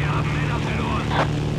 Wir haben Männer verloren.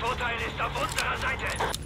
Vorteil ist auf unserer Seite.